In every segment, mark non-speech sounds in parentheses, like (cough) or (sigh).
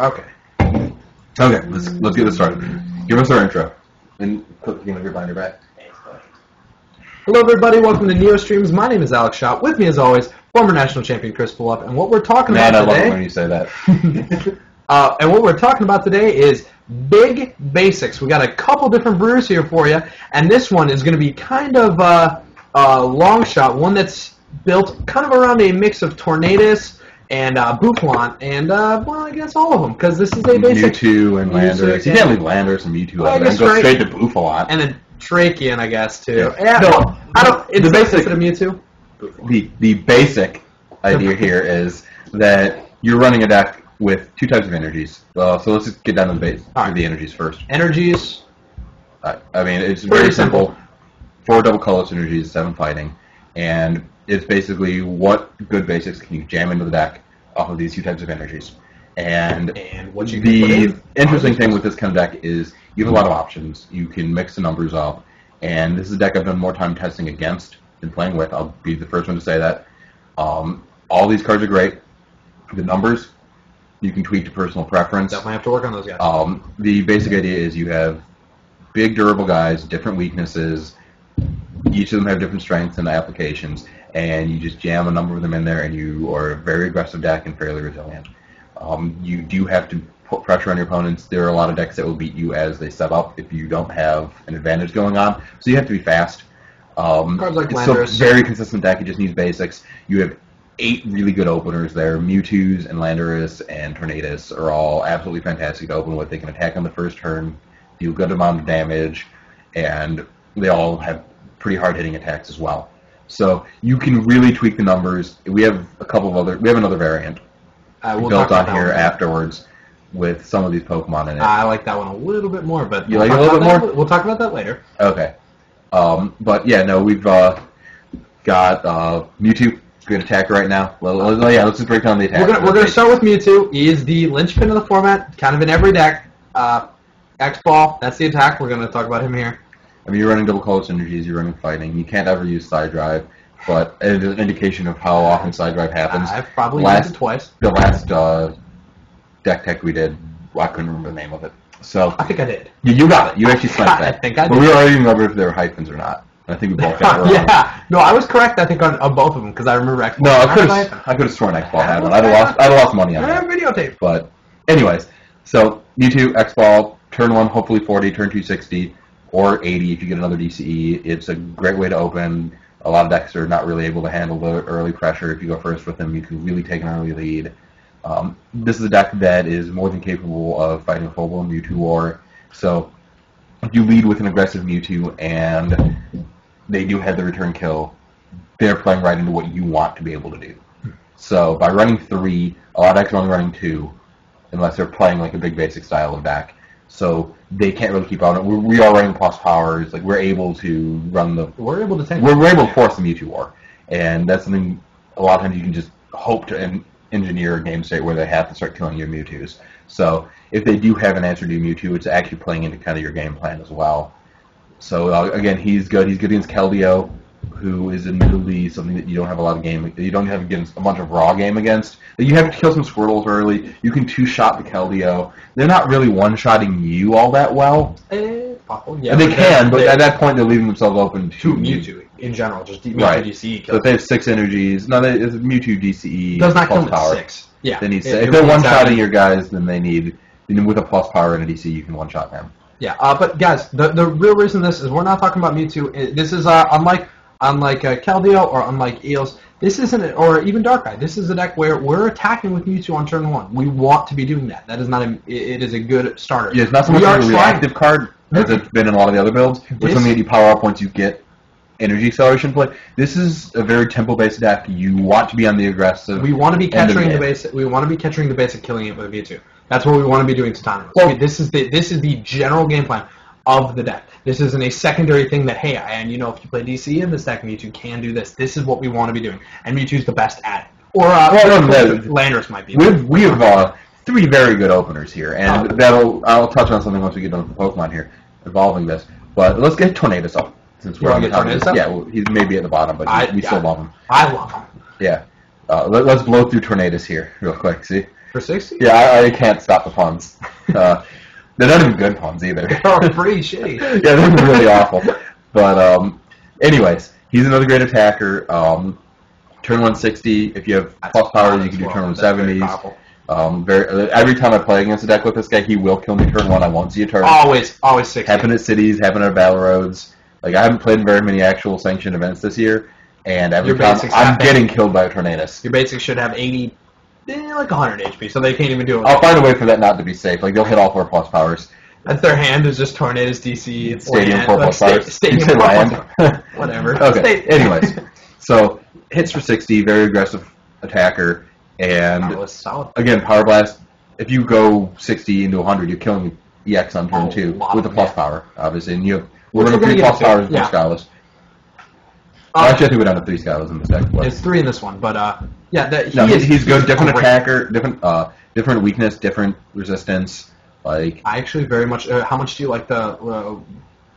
Okay. Okay, let's let's get this started. Give us our intro. And put you know your binder back. Hello, everybody. Welcome to Neo Streams. My name is Alex Schacht. With me, as always, former national champion Chris Fulop. And what we're talking Man, I about love it today, when you say that. (laughs) uh, and what we're talking about today is big basics. We got a couple different brewers here for you, and this one is going to be kind of uh, a long shot, one that's built kind of around a mix of Tornadus and uh, Bouffalant, and uh, well, I guess all of them because this is a basic Mewtwo and Landorus. You can't leave Landorus and Mewtwo Well, out there guess and go straight to Bouffalant. and a Terrakion, I guess too. Yeah. Yeah, No, I don't. It's the basic- of Mewtwo. the the basic idea (laughs) here is that you're running a deck with two types of energies. Uh, so let's just get down to the base right. the energies first. Energies. I, I mean, it's Pretty very simple. simple. Four double colorless energies, seven fighting, and it's basically what good basics can you jam into the deck off of these two types of energies. And And what you can put the in. interesting thing with this kind of deck is you have a lot of options. You can mix the numbers up, and this is a deck I've done more time testing against than playing with. I'll be the first one to say that. Um, all these cards are great. The numbers you can tweak to personal preference. Definitely have to work on those guys. Um, the basic idea is you have big, durable guys, different weaknesses. Each of them have different strengths and applications, and you just jam a number of them in there, and you are a very aggressive deck and fairly resilient. Um, you do have to put pressure on your opponents. There are a lot of decks that will beat you as they set up if you don't have an advantage going on, so you have to be fast. Um, Cards like it's a Landorus. very consistent deck. It just needs basics. You have eight really good openers there. Mewtwo's and Landorus and Tornadus are all absolutely fantastic to open with. They can attack on the first turn, deal good amount of damage, and they all have pretty hard hitting attacks as well. So you can really tweak the numbers. We have a couple of other. We have another variant Uh, we'll built on here afterwards with some of these Pokemon in it. I like that one a little bit more, but You we'll like it a talk little about bit that- We'll talk about that later. Okay. Um, but yeah, no, we've uh, got uh, Mewtwo. Good attacker right now. Well, well, yeah, let's just break down the attack. We're gonna we're gonna start with Mewtwo. He is the linchpin of the format, kind of in every deck. Uh, X Ball, that's the attack. We're gonna talk about him here. I mean, you're running double color synergies. You're running fighting. You can't ever use Psydrive, but it is an indication of how often Psydrive happens. I've probably Last- used it twice. the last uh, deck tech we did, well, I couldn't remember the name of it. So I think I did. you, you got it. You actually spent (laughs) I think I did. But we already remember if they were hyphens or not. I think we both got it (laughs) wrong. yeah, no, I was correct. I think on, on both of them because I remember X No. I could have. I could have sworn X ball had one. I'd have lost. I'd have lost money on I that. have videotape. But, anyways, so Mewtwo, X Ball, turn one, hopefully 40, turn two, 60, or 80 if you get another DCE. It's a great way to open. A lot of decks are not really able to handle the early pressure. If you go first with them, you can really take an early lead. Um, this is a deck that is more than capable of fighting a full-blown Mewtwo war. So, if you lead with an aggressive Mewtwo and they do have the return kill, they're playing right into what you want to be able to do. So by running three, a lot of decks are only running two, unless they're playing like a big basic style of deck. So they can't really keep on it. We're, we are running plus powers. Like we're able to run the. We're able to take. We're, we're able to force the Mewtwo war, and that's something. A lot of times you can just hope to en- engineer a game state where they have to start killing your Mewtwo's. So if they do have an answer to Mewtwo, it's actually playing into kind of your game plan as well. So uh, again, he's good. He's good against Keldeo, who is admittedly something that you don't have a lot of game. You don't have against a bunch of raw game against. You have to kill some Squirtles early. You can two shot the Keldeo. They're not really one shotting you all that well. Eh, yeah, they can, but at that point they're leaving themselves open to to Mewtwo in general, just Mewtwo Right. DCE So if they have six energies, no, they, it's Mewtwo DCE does not kill power. six. Yeah, They need six. it If they're one shotting your guys, then they need then with a plus power and a DC, you can one shot them. Yeah, uh, but guys, the the real reason this is we're not talking about Mewtwo. This is uh, unlike unlike uh, Keldeo or unlike Eos. This isn't or even Darkrai. This is a deck where we're attacking with Mewtwo on turn one. We want to be doing that. That is not a. It is a good starter. Yeah, it's not so much a reactive card as it's been in a lot of the other builds. This- something that you power up once you get energy acceleration play. This is a very tempo-based deck. You want to be on the aggressive. We want to be catching the game. basic. We want to be catching the basic, killing it with Mewtwo. That's what we want to be doing to. Well- this is the this is the general game plan of the deck. This isn't a secondary thing that hey, and you know if you play DC in this deck, Mewtwo can do this. This is what we want to be doing, and Mewtwo's the best at it. Or uh, Well, no, no, Landorus might be. We've we have uh, three very good openers here, and Oh. that'll I'll touch on something once we get done with the Pokemon here, involving this. But let's get Tornadus up since we're on the top Tornadus Yeah, well, he's maybe at the bottom, but I- we still love him. I love him. Yeah. Uh, let, us blow through Tornadus here real quick. See, For 60? Yeah, I, I can't stop the puns. (laughs) Uh, they're not even good puns either. They're pretty shitty. (laughs) yeah, they're really awful. But um, anyways, he's another great attacker. Um, turn 160. If you have plus powers, you can do Well, turn that's very 170s. Um, very, every time I play against a deck with this guy, he will kill me turn one. I won't see a turn. Always, always 60. Happen at cities, happen at battle roads. Like I haven't played in very many actual sanctioned events this year, and every Your time I'm getting killed by a tornadus. Your basics should have 80, eh, like 100 HP, so they can't even do it. I'll find a way for that not to be safe. Like they'll hit all four plus powers. That's their hand is just Tornadus DC. Stadium land, four like, plus sta- powers. Stadium four plus land. (laughs) Whatever. (laughs) Okay. Sta- Anyways, (laughs) so hits for 60, very aggressive attacker, and again, power blast. If you go 60 into 100, you're killing EX on turn Oh, two with the plus power, obviously. And you have we're running we're three plus powers and yeah. Scholars. Um, Actually, I think we're down to three Scholars in this deck. But It's three in this one, but uh, yeah, that, he no, is, he's, he's good. Different great. attacker, different uh, different weakness, different resistance. Like I actually very much. Uh, how much do you like the uh,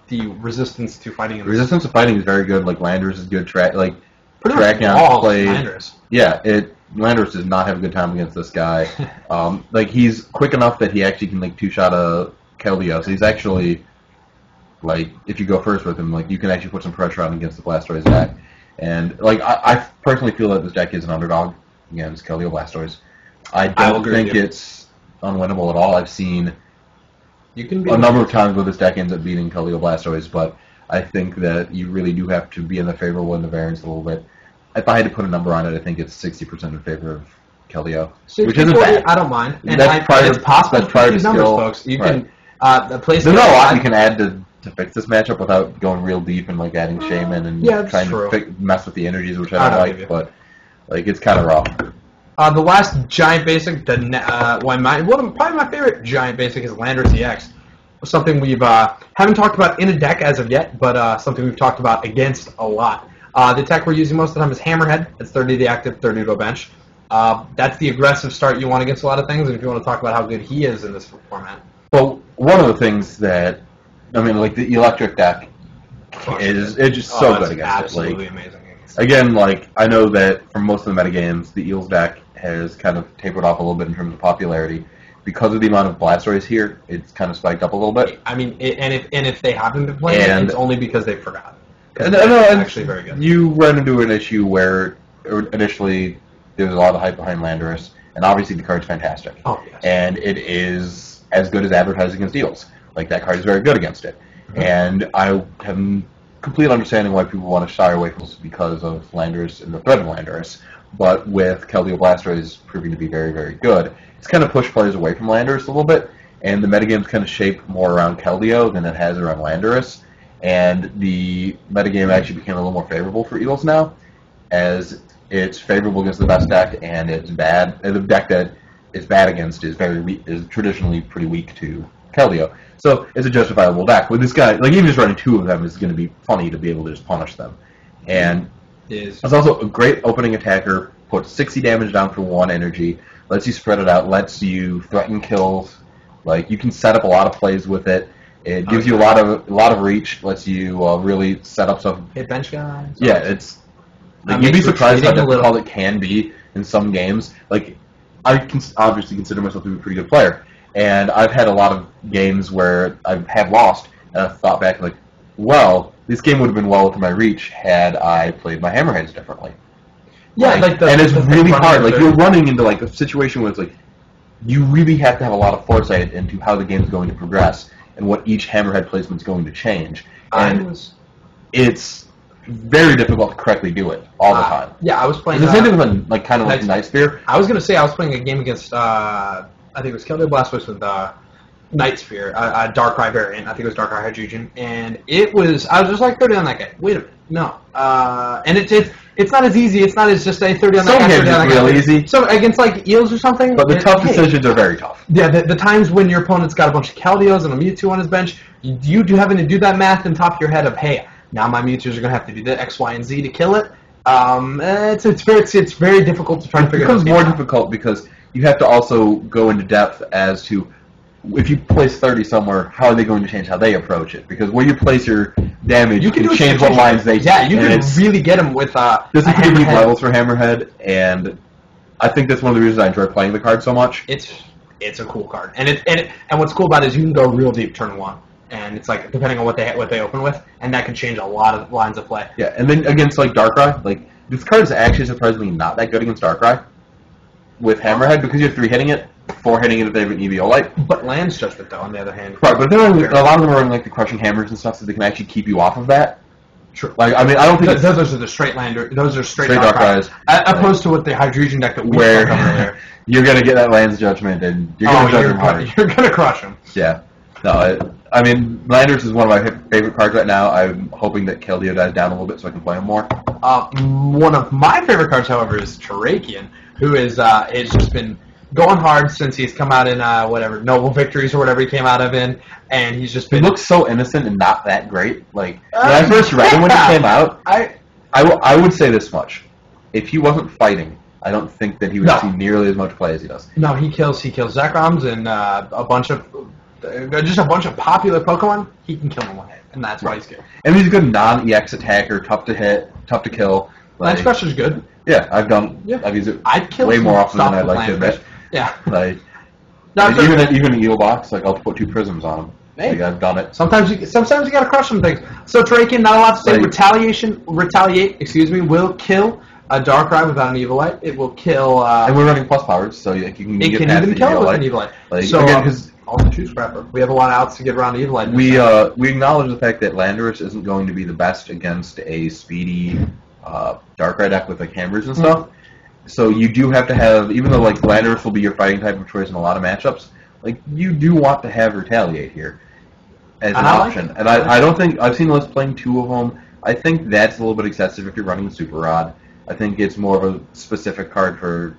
the resistance to fighting? Resistance to fighting is very good. Like Landers is good. Track like Pretty much tracking on all play. Landers. Yeah, it Landers does not have a good time against this guy. (laughs) um, like he's quick enough that he actually can like two shot a Keldeo. So he's actually like if you go first with him, like you can actually put some pressure on against the Blastoise deck. And like I, I personally feel that this deck is an underdog against Keldeo Blastoise. I I don't agree think it's unwinnable at all. I've seen You can a number of times where this deck ends up beating Keldeo Blastoise, but I think that you really do have to be in the favorable in the variance a little bit. If I had to put a number on it, I think it's 60% in favor of Keldeo, which isn't bad. I don't mind, and That's I, prior it's to- possible that's prior to numbers, skill. folks. You Right. can uh, the place. Not a lot you can add to, to fix this matchup without going real deep and like adding Shaman and yeah, trying true. to fi- mess with the energies, which I I don't don't like, but like it's kind of rough. Uh, the last giant basic, the uh, one my one of, probably my favorite giant basic is Landers EX. Something we've uh, haven't talked about in a deck as of yet, but uh, something we've talked about against a lot. Uh, the tech we're using most of the time is Hammerhead. It's 30 to the active, 30 to a bench. Uh, that's the aggressive start you want against a lot of things. And if you want to talk about how good he is in this format, Well, one of the things that I mean, like the electric deck oh, is it's just so Oh, good against it. absolutely Like amazing. again, like I know that for most of the metagames, the Eels deck has kind of tapered off a little bit in terms of popularity because of the amount of Blastoise here. It's kind of spiked up a little bit. I mean, it, and if and if they haven't been playing And- it, it's only because they forgot. And, no, actually very good. You run into an issue where initially there was a lot of hype behind Landorus, and obviously the card's fantastic. Oh yes. and it is as good as advertised against deals. Like that card is very good against it, Mm-hmm. and I have complete understanding why people want to shy away from this because of Landers and the threat of Landers. But with Keldeo Blastoise proving to be very, very good, it's kind of pushed players away from Landers a little bit, and the metagame's kind of shaped more around Keldeo than it has around Landorus. And the metagame actually became a little more favorable for Eagles now, as it's favorable against the best deck, and it's bad. And the deck that is bad against is very weak, is traditionally pretty weak to Keldeo. So it's a justifiable deck. With this guy, like even just running two of them is going to be funny to be able to just punish them. And Is it's also a great opening attacker. Puts 60 damage down for one energy. Lets you spread it out. Lets you threaten kills. Like you can set up a lot of plays with it. It gives you a lot of a lot of reach. Lets you uh, really set up some. hit bench guys? yeah, it's like, you'd be surprised how difficult it can be in some games. Like I can obviously consider myself to be a pretty good player, and I've had a lot of games where I have lost, and I've thought back like, well, this game would have been well within my reach had I played my hammerheads differently. Yeah, like the, and it's really hard. Like you're running into like a situation where it's like you really have to have a lot of foresight into how the game's going to progress and what each hammerhead placement's going to change. And was it's very difficult to correctly do it all the uh, time. Yeah, I was playing. The uh, same thing with like kind of like Night Night Spear. I was gonna say I was playing a game against uh, I think it was Keldeo Blastoise with uh, Night Spear, uh, a Darkrai variant. I think it was Dark Darkrai Hydreigon, and it was I was just like thirty on that guy. Wait a minute, no, uh, and it's it's it's not as easy. It's not as just a thirty on that Some guy. games 30 it's guy. real easy. So against like eels or something. But the it- tough hey, decisions are very tough. Yeah, the, the times when your opponent's got a bunch of Keldeos and a Mewtwo on his bench, you, you do having to do that math in top of your head of, hey, now my Mewtwo's are going to have to do the X, Y, and Z to kill it. Um, it's, it's, very, it's, it's very difficult to try It to figure becomes those more games out. difficult because you have to also go into depth as to if you place 30 somewhere, how are they going to change how they approach it? Because where you place your damage, You can, it change what lines they Yeah, you can really get them with uh, There's a some pretty deep levels for Hammerhead, and I think that's one of the reasons I enjoy playing the card so much. It's it's a cool card, and it and it, and what's cool about it is you can go real deep turn one, and it's like depending on what they what they open with, and that can change a lot of lines of play. Yeah, and then against like Darkrai, like this card is actually surprisingly not that good against Darkrai with Hammerhead because you're three hitting it, four hitting it if they have an Eviolite. But Land's Judgment, though, on the other hand, Right, but they're running, a lot of them are running like the crushing hammers and stuff, so they can actually keep you off of that. True. Like, I mean, I don't think Th- those are the straight lander. Those are straight, Straight dark eyes. Opposed to what the Hydreigon deck that we where earlier. (laughs) you're gonna get that Land's Judgment and you're gonna oh, judge you're, them hard. you're gonna crush them. Yeah. No, it, I mean, Landers is one of my favorite cards right now. I'm hoping that Keldeo dies down a little bit so I can play him more. Uh, one of my favorite cards, however, is Terrakion, who is uh, has just been going hard since he's come out in uh, whatever Noble Victories or whatever he came out of in, and he's just been. He looks so innocent and not that great. Like, when I Uh, first read him when he came out, I I, w- I would say this much. If he wasn't fighting, I don't think that he would No. see nearly as much play as he does. no, he kills he kills Zekroms and uh, a bunch of just a bunch of popular Pokemon. He can kill them one hit, and that's why he's good. And he's a good non-EX attacker, tough to hit, tough to kill. Like, Crusher's good. yeah, I've done. Yeah. I've used it I'd kill way more often than I'd like to admit. Yeah. (laughs) Like, (laughs) No, even even an eel box, like I'll put two prisms on him. Hey. Like I've done it. Sometimes you sometimes you gotta crush some things. So Draken, not a lot to say. Like- Retaliation, retaliate, excuse me, will kill a Darkrai without an Eviolite. It will kill. Uh, And we're running plus powers, so you, you can it get can even kill EVO with an Eviolite. Like, so again, um, 'cause also choose scrapper. We have a lot of outs to get around the Eviolite. we uh, we acknowledge the fact that Landorus isn't going to be the best against a speedy uh, Darkrai deck with like hammers and stuff. So you do have to have, even though like Landorus will be your fighting type of choice in a lot of matchups, like you do want to have Retaliate here as an I option. it. And I, I don't think I've seen List playing two of them. I think that's a little bit excessive if you're running Super Rod. I think it's more of a specific card for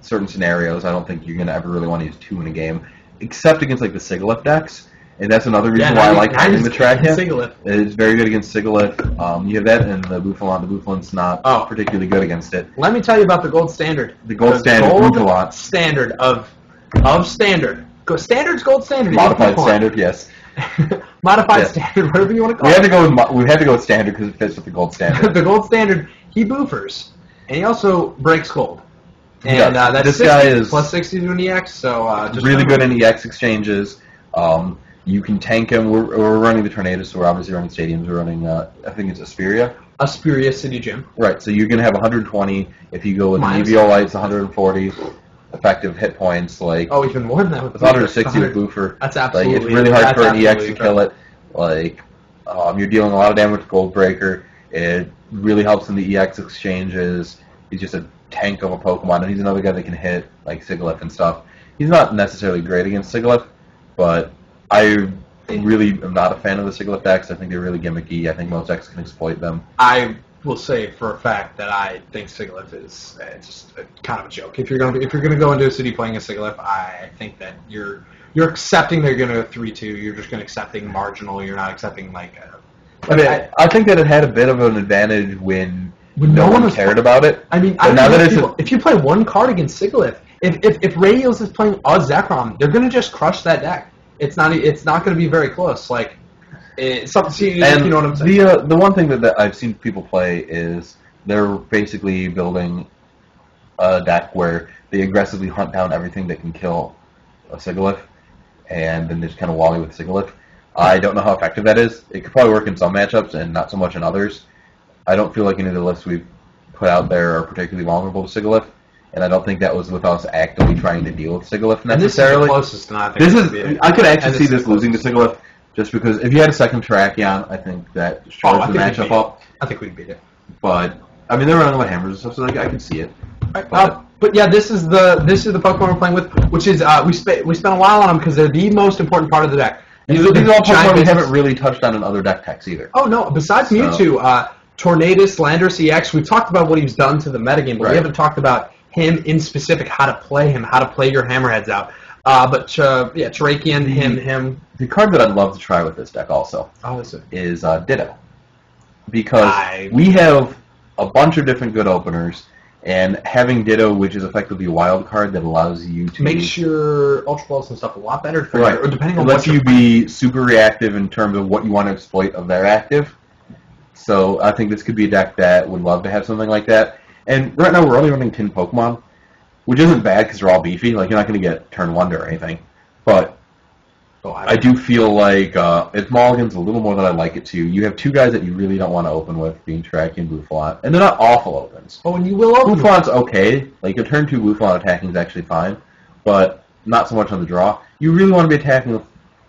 certain scenarios. I don't think you're going to ever really want to use two in a game, except against like the Sigilyph decks. And that's another reason why I like having the track hit. Sigilyph. It's very good against Sigilyph. Um, you have that and the Bouffalant. The Bouffalant's not Oh. particularly good against it. Let me tell you about the gold standard. The gold standard gold standard of of standard. Go, standard's gold standard. Modified standard, yes. (laughs) Modified Yeah. standard, whatever you want to We call had it. to go with we had to go with standard because it fits with the gold (laughs) standard. the gold standard, he boofers, and he also breaks gold. And does. uh, that's This 60, guy is- plus 60 to an EX, so uh, just really good in EX exchanges. Um, you can tank him. We're, we're running the tornado, so we're obviously running stadiums. We're running, uh, I think it's Asperia. Asperia City Gym. Right, so you're going to have 120. If you go with Minus- Eviolites, 140 effective hit points. Like Oh, even more than that. With it's 160 with (laughs) Boofer. That's Like absolutely. it's really hard for an EX to kill it. Like um, you're dealing a lot of damage with Goldbreaker. It really helps in the EX exchanges. He's just a tank of a Pokemon, and he's another guy that can hit like Sigilyph and stuff. He's not necessarily great against Sigilyph, but I really am not a fan of the Sigilyph decks. I think they're really gimmicky. I think most decks can exploit them. I will say for a fact that I think Sigilyph is uh, just a, kind of a joke. If you're gonna be, if you're gonna go into a city playing a Sigilyph, I think that you're you're accepting they're gonna three two. You're just gonna accepting marginal. You're not accepting like. A, I mean, I, I think that it had a bit of an advantage when When no, no one one cared about it. I mean, I now that if, it's a- if you play one card against Sigilyph, if if if Radios is playing a Zekrom, they're gonna just crush that deck. It's not it's not gonna be very close. Like, it's something. And you know what I'm saying? the uh, the one thing that, that I've seen people play is they're basically building a deck where they aggressively hunt down everything that can kill a Sigilyph, and then they just kind of wally with Sigilyph. I don't know how effective that is. It could probably work in some matchups and not so much in others. I don't feel like any of the lists we've put out there are particularly vulnerable to Sigilyph, and I don't think that was with us actively trying to deal with Sigilyph and this is the necessarily. closest, think This is. could I could actually see is this losing to. Sigilyph, just because if you had a second Terrakion, I think that Oh, shows I the matchup up. I think we'd beat it. But I mean, they're running with hammers and stuff, so like, I can see it. Uh, but yeah, this is the this is the Pokemon we're playing with, which is uh, we spent we spent a while on them because they're the most important part of the deck. These are, these are all Pokemon we haven't really touched on in other deck techs either. Oh no! Besides So- Mewtwo, uh, Tornadus, Landorus EX. We've talked about what he's done to the metagame, but Right. we haven't talked about him in specific, how to play him, how to play your hammerheads out. Uh, but uh, yeah, Terrakion, him, him. The card that I'd love to try with this deck also Oh, is it? is uh, Ditto, because I- we have a bunch of different good openers, and having Ditto, which is effectively a wild card that allows you to Makes your Ultra Balls and stuff a lot better for Right. you, or depending It on lets what you be super reactive in terms of what you want to exploit of their active. So I think this could be a deck that would love to have something like that. And right now we're only running 10 Pokemon, which isn't bad because they're all beefy. Like you're not going to get turn wonder or anything, but Oh, I do feel like uh, it's mulligans a little more than I'd like it to. You have two guys that you really don't want to open with, being Traki and Bouffalant, and they're not awful opens. Oh, and you will open. Bouffalant's okay. Like your turn two Bouffalant attacking is actually fine, but not so much on the draw. You really want to be attacking with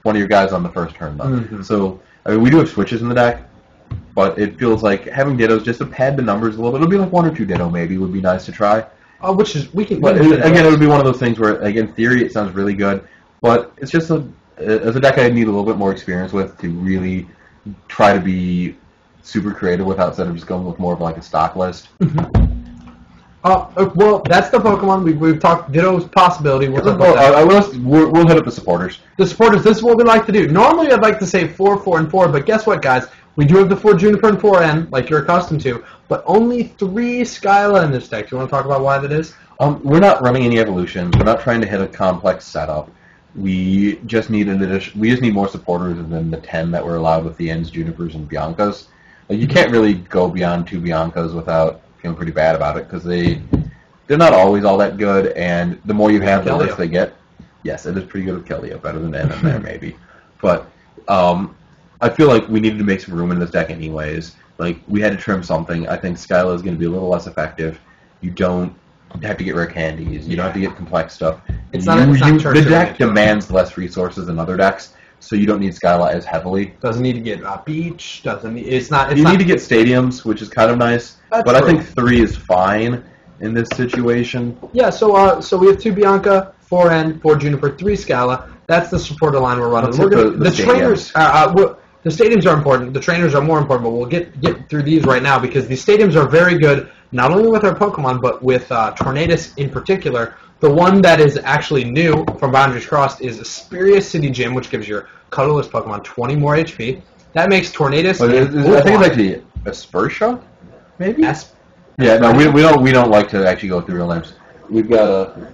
one of your guys on the first turn, though. Mhm. So I mean, we do have switches in the deck, but it feels like having Dittos just to pad the numbers a little bit. It'll be like one or two Ditto maybe would be nice to try. Uh, which is we can. But we it, again, it would be one of those things where, like in theory, it sounds really good, but it's just a as a deck I need a little bit more experience with to really try to be super creative with outside of just going with more of like a stock list. Uh, uh, well, that's the Pokemon we've, we've talked. Ditto's possibility. We'll Well. I, I will, we'll, we'll hit up the supporters. the supporters, this is what we like to do. Normally, I'd like to say four, four, and four, but guess what, guys? We do have the four Juniper and four N, like you're accustomed to, but only three Skyla in this deck. Do you want to talk about why that is? Um, we're not running any evolutions. We're not trying to hit a complex setup. We just need an addition. We just need more supporters than the ten that were allowed with the Ends, Junipers, and Biancas. Like you can't really go beyond two Biancas without feeling pretty bad about it because they they're not always all that good, and the more you have, the Kelia. worse they get. Yes, it is pretty good with Kelia, better than N in there maybe, but um, I feel like we needed to make some room in this deck anyways. Like we had to trim something. I think Skyla is going to be a little less effective. You don't have to get rare candies. You don't have to get complex stuff. It's You- not- it's not you- church the related. deck demands less resources than other decks, so you don't need Skyla as heavily. Doesn't need to get uh, beach. Doesn't need. It's not. It's you not, need to get stadiums, which is kind of nice, That's but I think three is fine in this situation. Yeah. So uh, so we have two Bianca, four N, four Juniper, three Skyla. That's the supporter line we're running. We're gonna, the- the, the trainers. Uh, uh, we're- the stadiums are important. The trainers are more important, but we'll get get through these right now because these stadiums are very good, not only with our Pokemon, but with uh, Tornadus in particular. The one that is actually new from Boundaries Crossed is Asperia City Gym, which gives your colorless Pokemon 20 more HP. That makes Tornadus. But and it- it- I think Bullfrog- it's actually a Spursha, maybe. As- Yeah, no, we, we don't we don't like to actually go through real names. We've got a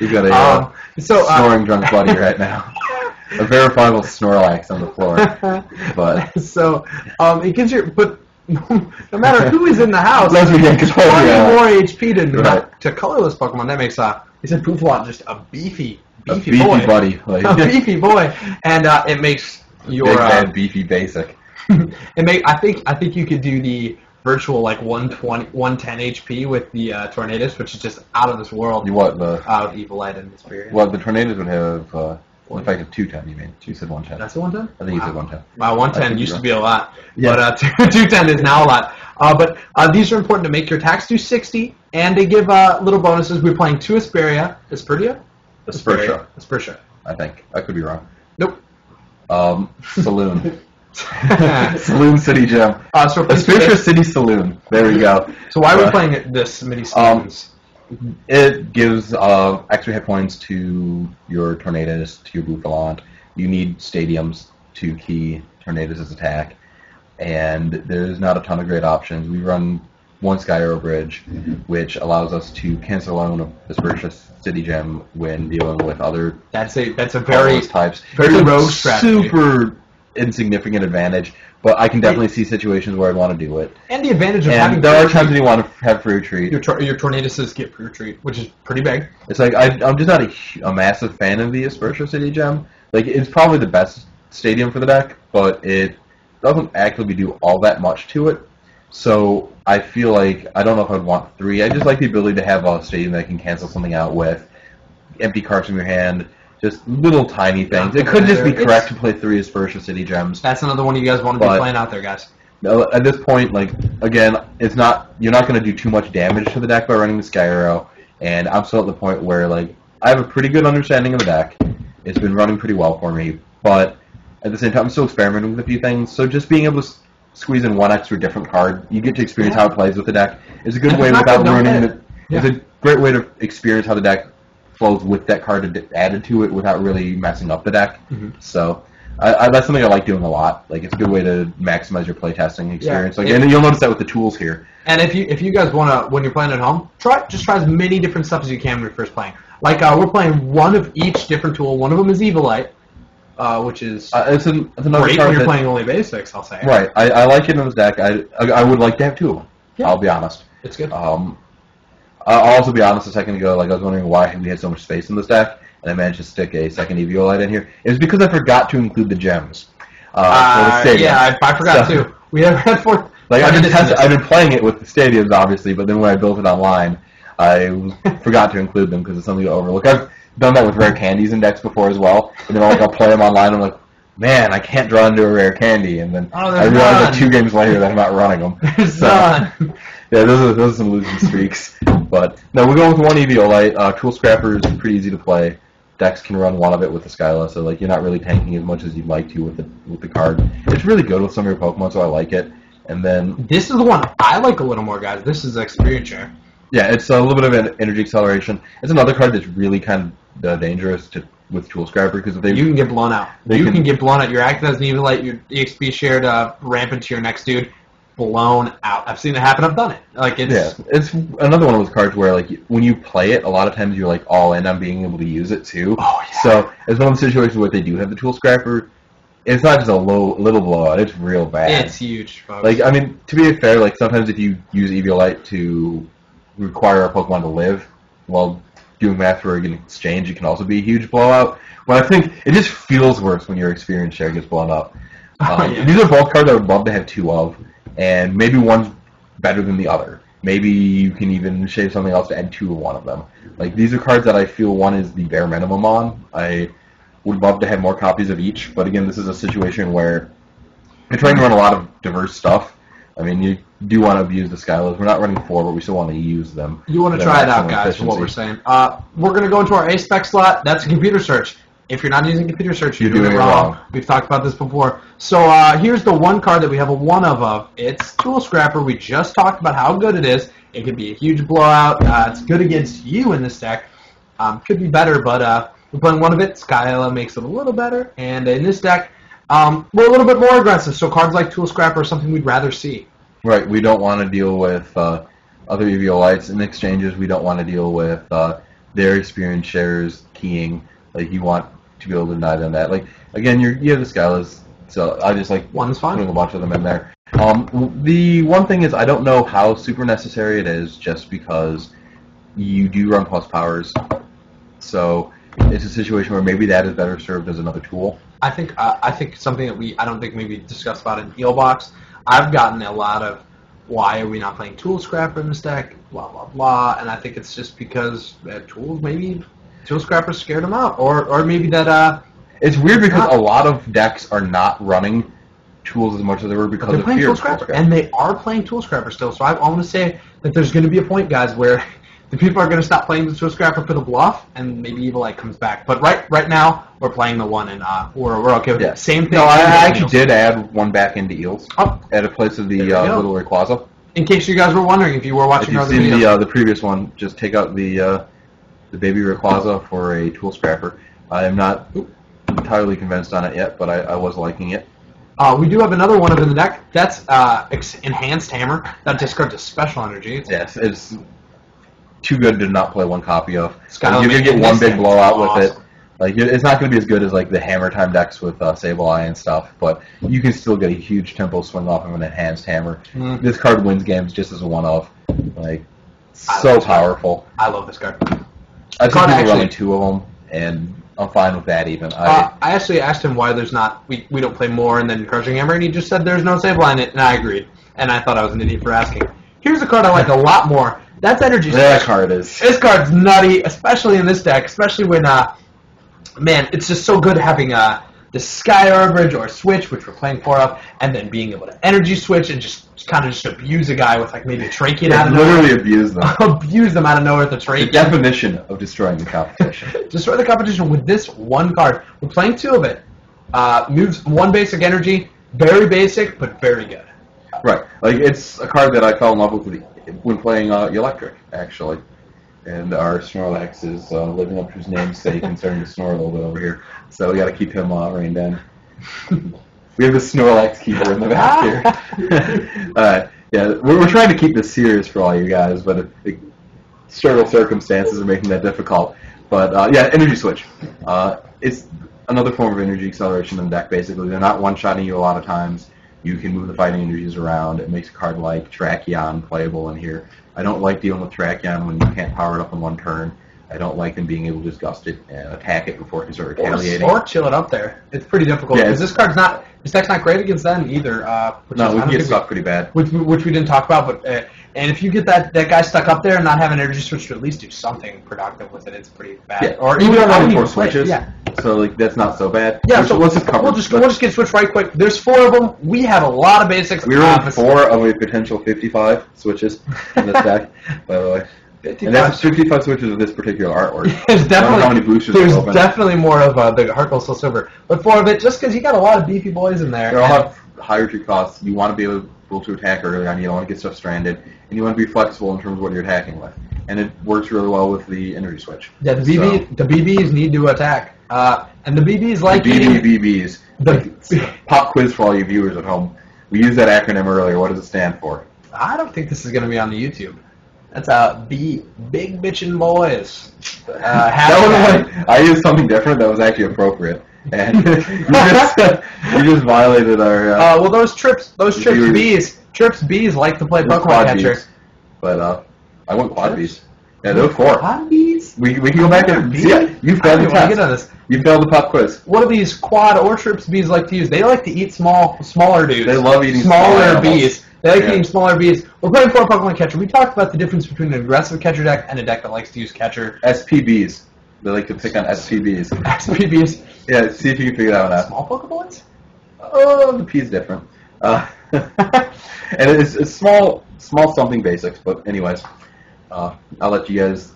we've got a uh, um, so uh, snoring drunk buddy right now, a verifiable Snorlax on the floor. (laughs) But so um, it gives you, but no matter who is in the house, get control, yeah. more HP to Right. to colorless Pokemon. That makes uh, he said Pooflot just a beefy, a beefy, beefy boy, buddy, (laughs) like a beefy boy, and uh, it makes your big uh, bad beefy basic. (laughs) it make I think I think you could do the virtual like 120 110 HP with the uh, Tornadus, which is just out of this world. You what the Out Evil Ed in this period. well the Tornadus would have uh, in fact of two ten. You mean you said one ten? That's the 110. I think you Wow. said one ten. Wow, 110 used you're to be a lot, Yeah. but uh, (laughs) 210 is now a lot. Uh, but uh, these are important to make your attacks do 60, and they give uh, little bonuses. We're playing two Asperia. Asperia? Asperia. Asperia. I think I could be wrong. Nope. Um, saloon, (laughs) (laughs) saloon city gym. Uh, so, A Spiritual City Saloon. There we go. so why are we Uh, playing this mini Um, students? It gives uh, extra hit points to your Tornadus, to your Bouffalant. You need stadiums to key Tornadus' attack, and there's not a ton of great options. We run one Sky Arrow Bridge, which allows us to cancel out a Aspertia City Gym when dealing with other that's a that's a very types. very rogue strategy. super insignificant advantage, but I can definitely see situations where I'd want to do it. and the advantage of having And there are times when you want to have free retreat. your tor- your Tornaduses get free retreat, which is pretty big. It's like I, I'm just not a, hu- a massive fan of the Aspertia City Gym. Like it's probably the best stadium for the deck, but it doesn't actively do all that much to it. So I feel like I don't know if I'd want three. I just like the ability to have a stadium that can cancel something out with empty cards from your hand, just little tiny things. It could just be correct to play three as Aspertia City Gyms. That's another one you guys want to be But- playing out there, guys. No, At this point, like again, it's not you're not going to do too much damage to the deck by running the Sky Arrow, and I'm still at the point where like I have a pretty good understanding of the deck. It's been running pretty well for me, but at the same time, I'm still experimenting with a few things. So just being able to s- squeeze in one extra different card, you get to experience how it plays with the deck. It's a good And way it's not without don't ruining. It's a great way to experience how the deck flows with that card ad- added to it without really messing up the deck. Mhm. So. I, I, that's something I like doing a lot. Like it's a good way to maximize your playtesting experience. like, it- and you'll notice that with the tools here. And if you if you guys want to when you're playing at home, try just try as many different stuff as you can when you're first playing. Like uh, we're playing one of each different tool. One of them is Eviolite, uh, which is Uh, it's, an, it's another great card when you're that- playing only basics. I'll say. Right. I, I like it in this deck. I, I I would like to have two of them. Yeah. I'll be honest. It's good. Um, I'll also be honest. A second ago, like I was wondering why we had so much space in this deck, and I managed to stick a second Eviolite in here. It was because I forgot to include the gems. Uh, for the Uh, yeah, I, I forgot So- too. We have had four. Like I've been, test- I've been playing it with the stadiums, obviously, but then when I built it online, I (laughs) forgot to include them because it's something to overlook. I've done that with rare candies in decks before as well, and then like I'll play them online. And I'm like, man, I can't draw into a rare candy, and then Oh, I realize none. two games later that I'm not running them. (laughs) There's So- none. Yeah, those are those are some losing streaks. But no, we're going with one Eviolite. Uh, Tool Scrapper is pretty easy to play. Dex can run one of it with the Skyla, so like you're not really tanking as much as you'd like to with the with the card. It's really good with some of your Pokemon, so I like it. And then This is the one I like a little more, guys. This is experience share. Yeah, it's a little bit of an energy acceleration. It's another card that's really kind of uh, dangerous to with Tool Scrapper because if they You can get blown out. You can- can, get blown out. Your act doesn't even let your EXP share to ramp into your next dude. Blown out. I've seen it happen. I've done it. Like it's yeah, it's another one of those cards where like when you play it, a lot of times you're like all in on being able to use it too. Oh, yeah. So it's one of the situations where they do have the Tool Scrapper. It's not just a low little blowout; it's real bad. it's huge, folks. Like I mean, to be fair, like sometimes if you use Eviolite to require a Pokemon to live while doing math for an exchange, it can also be a huge blowout. But I think it just feels worse when your experience share gets blown up. Oh, Um, yeah. These are both cards I would love to have two of, and maybe one's better than the other. Maybe you can even shave something else to add two of one of them. Like these are cards that I feel one is the bare minimum on. I would love to have more copies of each, but again, this is a situation where you're trying to run a lot of diverse stuff. I mean, you do want to abuse the Skylas. We're not running four, but we still want to use them. You want to try it out, guys, for what we're saying. Uh, we're going to go into our A spec slot. That's a computer search. If you're not using computer search, you're, doing, doing it wrong. wrong. We've talked about this before. So uh, here's the one card that we have a one of of. It's Tool Scrapper. We just talked about how good it is. It could be a huge blowout. Uh, it's good against you in this deck. Um, could be better, but uh, we're playing one of it. Skyla makes it a little better. And in this deck, um, we're a little bit more aggressive. So cards like Tool Scrapper are something we'd rather see. Right, we don't want to deal with uh, other Eviolites in exchanges. We don't want to deal with uh, their experience shares keying. Like you want to be able to deny them that. Like again, you're you have the Skylas, so I just like One's fine. putting a bunch of them in there. Um, the one thing is I don't know how super necessary it is, just because you do run plus powers. So it's a situation where maybe that is better served as another tool. I think uh, I think something that we I don't think maybe discussed about in Heal Box. I've gotten a lot of why are we not playing Tool Scrapper in this deck? Blah blah blah, and I think it's just because uh, tools maybe Tool Scrapper scared them out, or or maybe that uh It's weird because Not- a lot of decks are not running tools as much as they were because they're of playing fear Tool Scrapper, and they are playing Tool Scrapper still. So I, want to say that there's going to be a point, guys, where (laughs) the people are going to stop playing the Tool Scrapper for the bluff, and maybe Eviolite comes back. But right right now we're playing the one, and uh, we're we're okay with Yeah. it. Same thing. No, I, I actually did add one back into Eels Oh, at a place of the uh. Little Rayquaza. in case you guys were wondering, if you were watching our you've seen videos. the uh, the previous one, just take out the uh, the baby Rayquaza for a tool scrapper. I am not entirely convinced on it yet, but I, I was liking it. Uh, we do have another one of in the deck. That's uh, Enhanced Hammer. That discards a special energy. It's Yes, it's too good to not play one copy of. Skylar Like, you're get one big blowout with it. Like it's not going to be as good as like the Hammer Time decks with uh, Sableye and stuff, but you can still get a huge tempo swing off of an enhanced hammer. Mm. This card wins games just as a one of. Like I so powerful. I love this card. I've seen people actually- two of them, and I'm fine with that. Even I, Uh, I actually asked him why there's not we, we don't play more and then Crushing Hammer, and he just said there's no in it, and I agreed. And I thought I was an idiot for asking. Here's a card I like a (laughs) lot more. That's Energy that Switch. card is. This card's nutty, especially in this deck, especially when, uh, man, it's just so good having uh, the Sky Arrow Bridge or Switch, which we're playing four of, and then being able to Energy Switch and just kind of just abuse a guy with like maybe a Terrakion out of nowhere. literally abuse them. (laughs) abuse them out of nowhere with a the definition of destroying the competition. (laughs) Destroy the competition with this one card. We're playing two of it. Uh, moves one basic energy, very basic, but very good. right, like it's a card that I fell in love with when playing uh, Electric, actually. And our Snorlax is uh, living up to his namesake and starting to snore a little bit over here. So we got to keep him uh, reined in. (laughs) we have the Snorlax keeper in the back here. (laughs) uh, yeah, we're, we're trying to keep this serious for all you guys, but it, it, struggle circumstances are making that difficult. But uh, yeah, energy switch. Uh, it's another form of energy acceleration in the deck. Basically, they're not one-shotting you a lot of times. You can move the fighting energies around. It makes a card like Terrakion playable in here. I don't like dealing with Terrakion when you can't power it up in one turn. I don't like them being able to just gust it and attack it before it can start retaliating. or chill it up there. It's pretty difficult Yeah, because it's- this card's not. This deck's not great against them either. Uh, which no, is, we can get stuck pretty bad. which, we- which we didn't talk about. But uh, and if you get that that guy stuck up there and not have an energy switch to at least do something productive with it, it's pretty bad. Yeah, Or even don't I have any wouldn't more even play it. switches, Yeah. so like that's not so bad. Yeah, Let's- so let's just cover. We'll just we'll just get switched right quick. There's four of them. We have a lot of basics. we were Uh, on four of a potential 55 switches in this (laughs) deck, by the way. And that's 55 switches of this particular artwork. (laughs) There's I don't many definitely there's definitely more of uh, the Gold Soul Silver, but four of it just because you got a lot of beefy boys in there. They all have higher tree costs. You want to be able to attack early on. You don't want to get stuff stranded, and you want to be flexible in terms of what you're attacking with. And it works really well with the energy switch. yeah, the BB the BBs need to attack, uh, and the BBs like the eating BBBs. the. Pop quiz for all you viewers at home. We used that acronym earlier. What does it stand for? I don't think this is going to be on the YouTube. That's uh, B big bitchin' boys. Uh, (laughs) that I used something different that was actually appropriate, and (laughs) you just (laughs) you just violated our. Uh, Uh, well, those trips, those trips Viewers. bees, trips bees like to play those Pokemon catcher. bees. But uh, I went quad Trips? bees. Yeah, there were four. Quad bees. We, we can go back and Bees? yeah. You failed the to test. get on this. You failed the pop quiz. What do these quad or trips bees like to use? They like to eat small, smaller dudes. They love eating smaller small animals. bees. They like Yeah. eating smaller bees. We're playing four Pokemon catcher. We talked about the difference between an aggressive catcher deck and a deck that likes to use catcher SPBs. They like to pick on SPBs. XPBs. Yeah, see if you can figure that one out. Small Pokeballs? Oh, the P is different. Uh, (laughs) and it's, it's small, small something basics. But anyways, uh, I'll let you guys.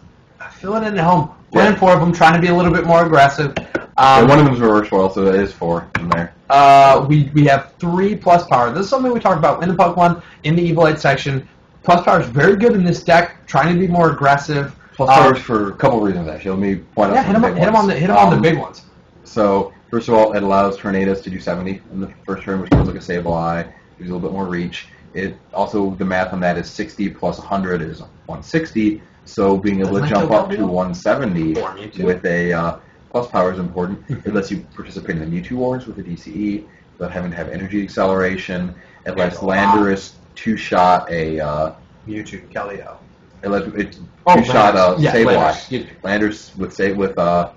Fill it in at home. Playing Yeah. four of them, trying to be a little bit more aggressive. Um, one of them's reverse foil, so it is four in there. Uh, we we have three plus power. This is something we talked about in the Pokemon in the Eviolite section. Plus power is very good in this deck, trying to be more aggressive. Plus Um, powers for a couple reasons actually. Let me point out Yeah, some hit them, big hit 'em ones. on the hit 'em on the Um, big ones. So first of all, it allows Tornadus to do 70 in the first turn, which feels like a Sableye. Gives a little bit more reach. It also the math on that is 60 plus 100 is 160. So being able to Doesn't jump up to 170 with a uh, plus power is important. it lets you participate in the Mewtwo Wars with a DCE without having to have energy acceleration. It lets There's. Landorus two shot a uh, Mewtwo, Keldeo. it lets it Oh, two shot a Landorus. Yeah, Sableye. Landorus, excuse. Landers with say with uh,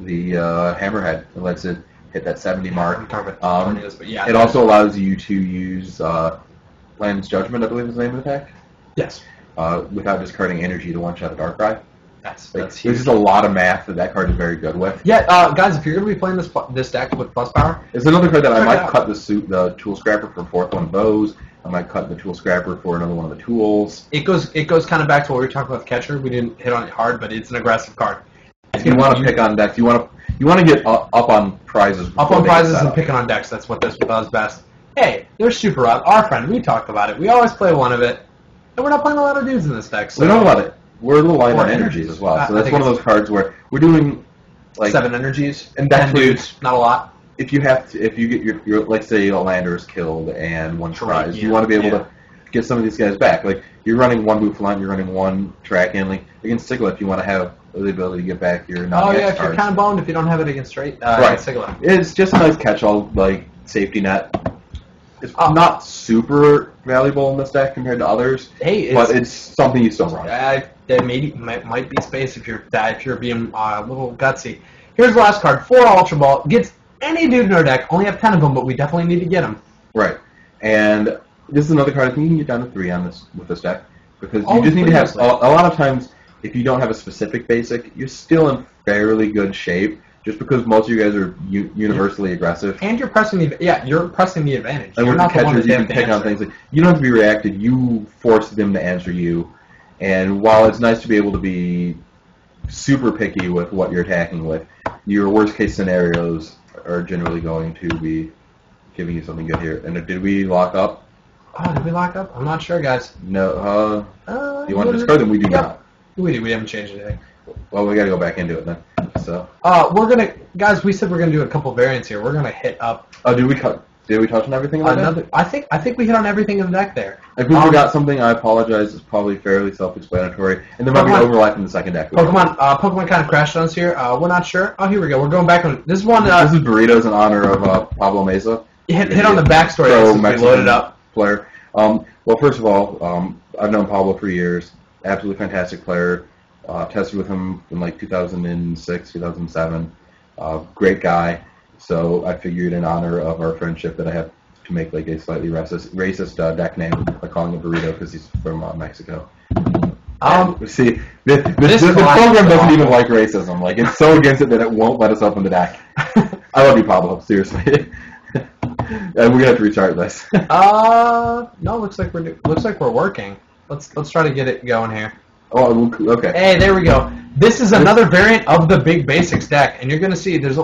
the uh, hammerhead. It lets it hit that 70 mark. I'm talking about Um, Tornadus, yeah. It also allows you to use uh, Land's Judgment, I believe is the name of the attack, yes, uh, without discarding energy to one-shot a Darkrai. That's Like, that's there's just a lot of math that that card is very good with. Yeah, uh, guys, if you're gonna be playing this this deck with plus power, It's another card that I might cut the suit, the Tool Scrapper for fourth one of those. I might cut the Tool Scrapper for another one of the tools. it goes it goes kind of back to what we were talking about with catcher. We didn't hit on it hard, but it's an aggressive card. If you want to pick on decks, you want to you want to get up, up on prizes. up on prizes and up. picking on decks. That's what this does best. Hey, there's Super Rod, our friend. We talked about it. We always play one of it, and we're not playing a lot of dudes in this deck. So We don't about it. We're a little light on energies. energies as well. I- So I that's think one of it's- those cards where we're doing like seven energies and that ten you- not a lot. if you have to, if you get your, your let's say a lander is killed and one Trade, tries, yeah, you want to be able yeah. to get some of these guys back. Like you're running one Bouffalant, you're running one track handling against Sigilyph. You want to have the ability to get back your non Oh yeah, if you're kind of boned if you don't have it against straight, uh, Right. Sigla. It's just a nice catch-all like safety net. It's Oh. not super valuable in this deck compared to others, Hey, it's, but it's something you still run. uh, there maybe might, might be space if you're uh, if you're being uh, a little gutsy. Here's the last card. Four Ultra Ball gets any dude in our deck. Only have ten of them, but we definitely need to get them. Right. And this is another card I think you can get down to three on this with this deck because you Oh, just need to have a, a lot of times if you don't have a specific basic, you're still in fairly good shape just because most of you guys are u- universally aggressive. And you're pressing the yeah, you're pressing the advantage. And you're with the not the one catchers, that you can pick to on things like you don't have to be reactive. You force them to answer you. And while it's nice to be able to be super picky with what you're attacking with, your worst case scenarios are generally going to be giving you something good here. And did we lock up? Oh, did we lock up? I'm not sure, guys. No. Uh, Uh, you want to discard them? We do not. We do. We haven't changed anything. Well, we got to go back into it then. So, Uh, we're gonna, guys. We said we're gonna do a couple variants here. We're gonna hit up oh, did we cut? Did we touch on everything? Like another. I think I think we hit on everything in the deck there. If we Um, forgot something, I apologize. It's probably fairly self-explanatory, and there might be overlap in the second deck. Pokemon, uh, Pokemon kind of crashed on us here. Uh, we're not sure. Oh, here we go. We're going back on this one. this Uh, is burritos in honor of uh, Pablo Mesa, hit, hit on the backstory we Mexican loaded up. player. Um, well, first of all, um, I've known Pablo for years. Absolutely fantastic player. Uh, tested with him in like 2006, 2007. Uh, great guy. So I figured in honor of our friendship that I have to make like a slightly racist, racist uh, deck name by calling him Burrito because he's from uh, Mexico. Um, See, this, this, This this, class program doesn't even like racism. Like it's so (laughs) against it that it won't let us open the deck. (laughs) I love you, Pablo. Seriously. (laughs) and we're gonna have to restart this. uh, no, looks like we're looks like we're working. Let's let's try to get it going here. oh, okay. Hey, there we go. This is another variant of the big basics deck, and you're going to see there's a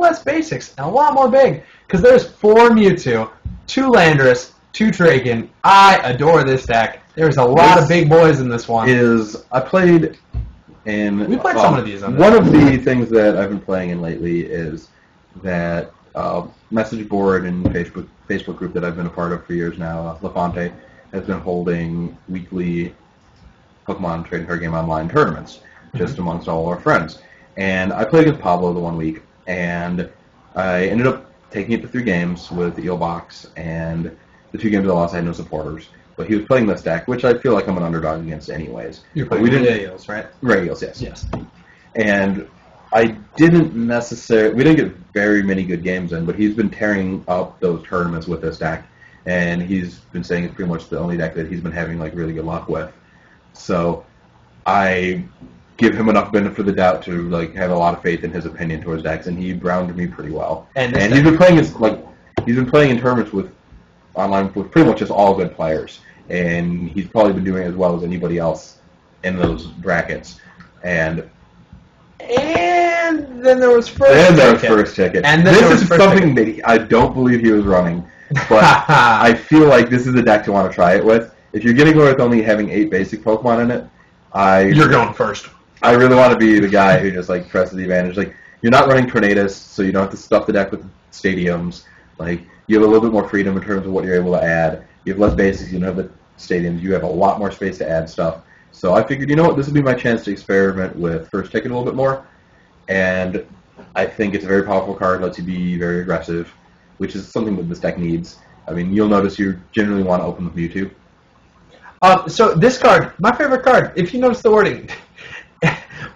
less basics and a lot more big because there's four Mewtwo, two Landorus, two Terrakion. I adore this deck. There's a lot This of big boys in this one. Is I played in. We played some of these on One of the things that I've been playing in lately is that uh, message board and Facebook Facebook group that I've been a part of for years now. Uh, Lafonte has been holding weekly Pokemon trading card game online tournaments just amongst all our friends. And I played against Pablo the one week, and I ended up taking it to three games with Eelbox, and the two games I lost I had no supporters. But he was playing this deck, which I feel like I'm an underdog against anyways. You're But playing we didn't, Videos, right? Radials, yes. Yes. And I didn't necessarily, we didn't get very many good games in, but he's been tearing up those tournaments with this deck, and he's been saying it's pretty much the only deck that he's been having like really good luck with. So I give him enough benefit of the doubt to like have a lot of faith in his opinion towards decks, and he browned me pretty well. And And he's been playing his like he's been playing in tournaments with online with pretty much just all good players, and he's probably been doing as well as anybody else in those brackets. And And then there was first. then there's ticket. first ticket. And then there this was is something that he, I don't believe he was running, but (laughs) I feel like this is a deck to want to try it with. If you're getting away with only having eight basic Pokemon in it, I You're going first. I really want to be the guy who just like presses the advantage. Like you're not running tornadus, so you don't have to stuff the deck with stadiums. Like you have a little bit more freedom in terms of what you're able to add. You have less basics. You don't have the stadiums. You have a lot more space to add stuff. So I figured, you know what, this would be my chance to experiment with first ticket a little bit more. And I think it's a very powerful card. Lets you be very aggressive, which is something that this deck needs. I mean, you'll notice you generally want to open with Mewtwo. Uh, so this card, my favorite card. If you notice the wording, (laughs)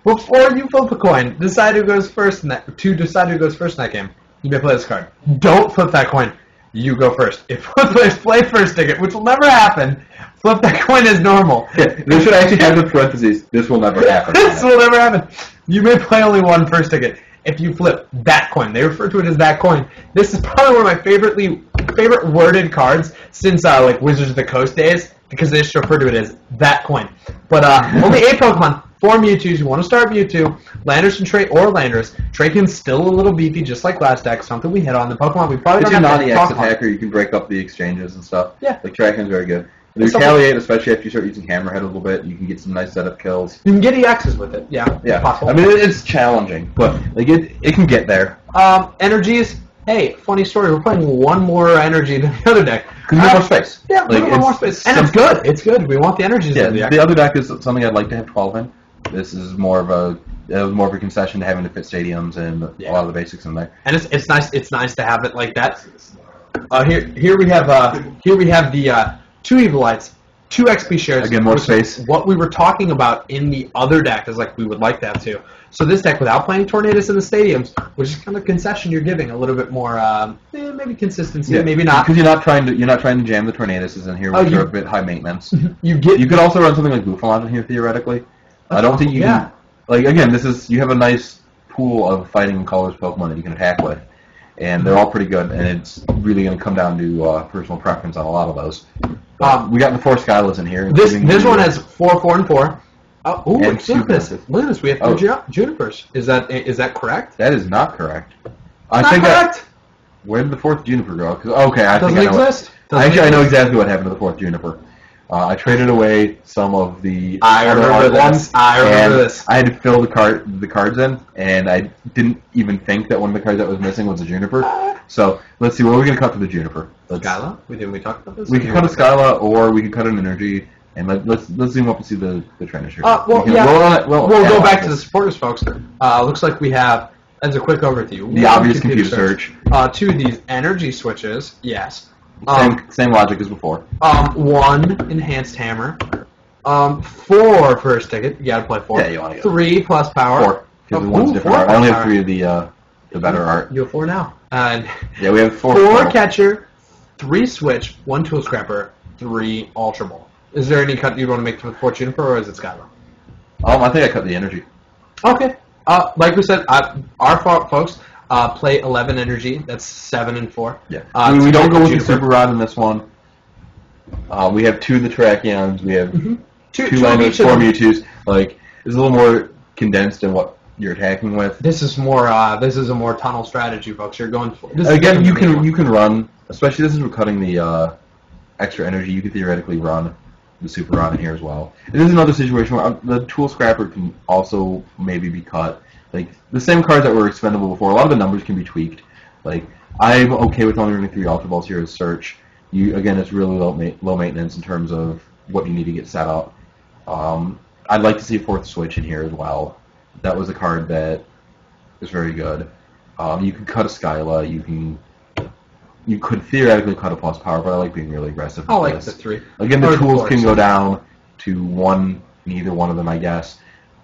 before you flip a coin, decide who goes first in that. To decide who goes first in that game, you may play this card. Don't flip that coin. You go first. If (laughs) fourth place play first ticket, which will never happen, flip that (laughs) coin as normal. Yeah, this should actually have the parentheses. This will never happen. (laughs) this will never happen. You may play only one first ticket. If you flip that coin, they refer to it as that coin. This is probably one of my favoritely favorite worded cards since uh, like Wizards of the Coast days because they just refer to it as that coin. But uh, only eight Pokemon, four Mewtwo's. You want to start Mewtwo, Landorus and Trey or Landorus. Terrakion's still a little beefy, just like last deck. Something we hit on the Pokemon. We probably It's don't a have to non-EX talk about. attacker. You can break up the exchanges and stuff. Yeah. Like Terrakion's very good. The Retaliate, especially after you start using Hammerhand a little bit, you can get some nice setup kills. You can get EXs with it. Yeah, Yeah. possible. I mean, it's challenging, but like it, it can get there. Um, energies. Hey, funny story. We're playing one more energy than the other deck. Because you have Uh, more space. Yeah, like, more space. And it's good. It's good. We want the energies Yeah, in the the other deck is something I'd like to have 12 in. This is more of a it was more of a concession to having to fit stadiums and Yeah. a lot of the basics in there. and it's, it's nice. It's nice to have it like that. Uh, here, here we have uh, here we have the uh, two Eviolites, two XP shares. Again, more space. What we were talking about in the other deck is like we would like that too. So this deck, without playing Tornadus in the stadiums, which is kind of concession you're giving, a little bit more, um, eh, maybe consistency, yeah, maybe not. Because you're not trying to you're not trying to jam the Tornadus in here, Oh, which you- are a bit high maintenance. (laughs) You get You could also run something like Bouffalant in here theoretically. I don't think you Yeah. can. Like again, this is you have a nice pool of fighting colors Pokemon that you can attack with, and they're all pretty good. And it's really going to come down to uh, personal preference on a lot of those. Um, we got the four Skylas in here. This this one has four, four, and four. Oh, ooh, And look at this! Look at this. We have two Oh. Ju- junipers. Is that is that correct? that is not correct. I Not think correct. where did the fourth Juniper go? okay, I Doesn't think I know. what- Doesn't Actually, I know exactly what happened to the fourth Juniper. Uh, I traded away some of the I other remember this. ones, I remember and this. I had to fill the card the cards in, and I didn't even think that one of the cards that was missing was a Juniper. So let's see, what are we gonna cut to the Juniper? Let's, Skyla? We didn't we talk about this? We can cut a Skyla, or we can cut an Energy, and let, let's let's zoom up and see the the trainers here. Uh, well, We can- yeah. We'll, uh, we'll, We'll go analyze back to the supporters, folks. Uh, looks like we have, as a quick overview, the obvious computer search. Uh, two of these energy switches, yes. Um, same same logic as before. um, one enhanced hammer. Um, four first ticket. You gotta play four. Yeah, you wanna get- Three plus power. Four. Because Oh, one's ooh, different art. I only have three of the uh, the better art. You have four now. And (laughs) Yeah, we have four. four catcher, three switch, one tool scrapper, three ultra ball. Is there any cut you want to make to the Fort Juniper, or is it Skyla? Um, I think I cut the energy. Okay. Uh, like we said, uh, our fo- folks uh, play 11 energy. That's seven and four. Yeah. Uh, I mean, we don't go with Juniper. the super rod in this one. Uh, we have two of the Terrakions. We have Mhm. Two, two two of Landorus, each of four them. Mewtwo's. Like, it's a little more condensed in what you're attacking with. This is more. Uh, this is a more tunnel strategy, folks. You're going for. This is Again, different you than the can one. you can run, especially this is for cutting the uh, extra energy. You could theoretically run the super rod in here as well. And this is another situation where uh, the tool scrapper can also maybe be cut. Like the same cards that were expendable before. A lot of the numbers can be tweaked. Like I'm okay with only running three ultra balls here as search. You again, it's really low ma- low maintenance in terms of what you need to get set up. Um, I'd like to see a fourth switch in here as well. That was a card that is very good. Um, you can cut a Skyla. You can. You could theoretically cut a plus power, but I like being really aggressive. I like this. the three. Again, the the tools can go down to one, neither one of them, I guess.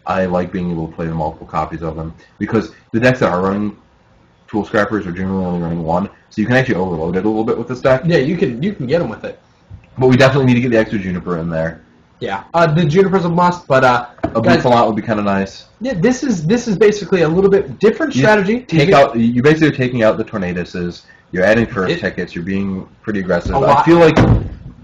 I like being able to play the multiple copies of them because the decks that are running tool scrappers are generally only running one, so you can actually overload it a little bit with this deck. Yeah, you can you can get them with it. But we definitely need to get the extra Juniper in there. Yeah. Uh, the Juniper's a must, but uh, A guys, Bouffalant would be kind of nice. yeah, this is this is basically a little bit different You strategy. Take You- out. You basically are taking out the Tornaduses. You're adding first It- tickets. You're being pretty aggressive. I lot- feel like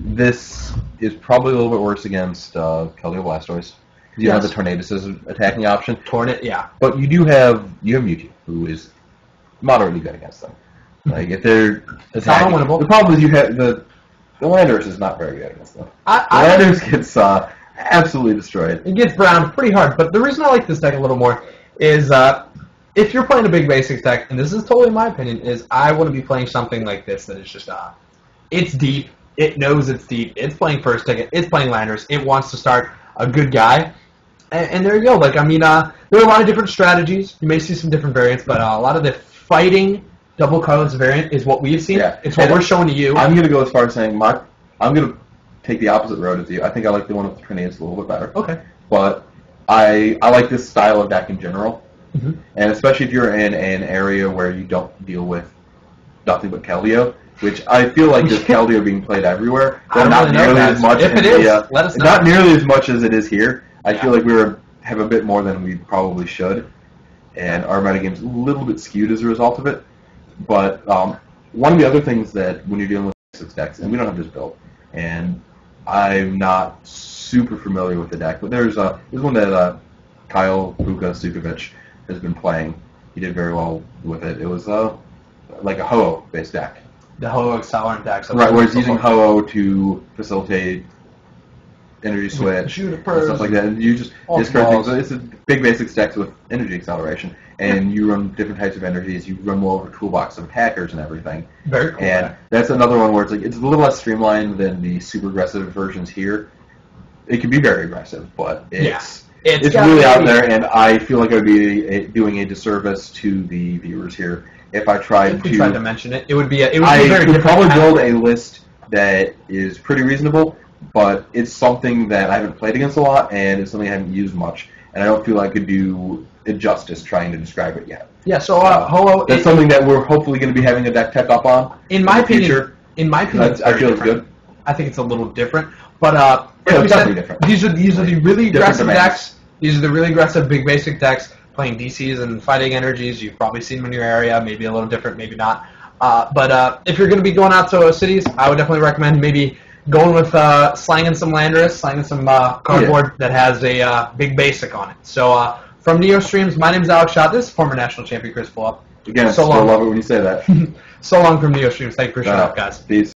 this is probably a little bit worse against uh, Keldeo Blastoise. You Yes. have the tornadus as an attacking option. Torn Yeah. But you do have you have Mewtwo, who is moderately good against them. Like if they're attacking, unwinnable. the problem is you have the the Landorus is not very good against them. I, The I Landorus gets uh, absolutely destroyed. It gets browned pretty hard, but the reason I like this deck a little more is uh, if you're playing a big basics deck, and this is totally my opinion, is I want to be playing something like this that is just uh, it's deep, it knows it's deep, it's playing first ticket, it's playing landorus, it wants to start a good guy, and, and there you go. Like I mean, uh, there are a lot of different strategies. You may see some different variants, but uh, a lot of the fighting double cards variant is what we've seen. Yeah. It's what And we're showing to you. I'm gonna go as far as saying my I'm gonna take the opposite road as you. I think I like the one with the Tornadus a little bit better. okay. but I I like this style of deck in general, Mhm. and especially if you're in an area where you don't deal with nothing but Keldeo, which I feel like there's (laughs) Keldeo being played everywhere, but don't really nearly as much. If it the, is, uh, let us know. Not nearly as much as it is here. I Yeah. feel like we were, have a bit more than we probably should, and our metagame's a little bit skewed as a result of it. But um, one of the other things that when you're dealing with six decks, and we don't have this built, and I'm not super familiar with the deck, but there's uh, there's one that uh, Kyle Pooka Sucevich has been playing. He did very well with it. It was uh, like a Ho-Oh based deck. The Ho Accelerant decks. Right, where it's using Ho-Oh to facilitate energy switch and stuff like that. And you just discard things. It's a big basic stacks with energy acceleration, and you run different types of energies. You run more of a toolbox of attackers and everything. Very cool. And that's another one where it's like it's a little less streamlined than the super aggressive versions here. It can be very aggressive, but it's Yeah. It's it's, really out there, and I feel like I would be a, doing a disservice to the viewers here if I tried if to tried to mention it, it would be a, it would be I very could probably build a list that is pretty reasonable, but it's something that I haven't played against a lot, and it's something I haven't used much, and I don't feel I could do it justice trying to describe it yet. Yeah. So uh, Ho That's something that we're hopefully going to be having a deck tech up on. in my in opinion, future. in my opinion, I very feel it's good. I think it's a little different, but uh, Yeah, it's said, different. These are these are the really Different aggressive demands. decks. These are the really aggressive big basic decks playing DCs and fighting energies. You've probably seen them in your area. Maybe a little different, maybe not. Uh, but uh, if you're going to be going out to cities, I would definitely recommend maybe going with uh, slanging some Landorus, slanging some uh, cardboard that has a uh, big basic on it. So uh, from Neo Streams, my name is Alex Schacht. This is former national champion Chris Fulop. Again, I So still long. love it when you say that. (laughs) So long from Neo Streams. Thank you for showing Uh, up, guys. Peace.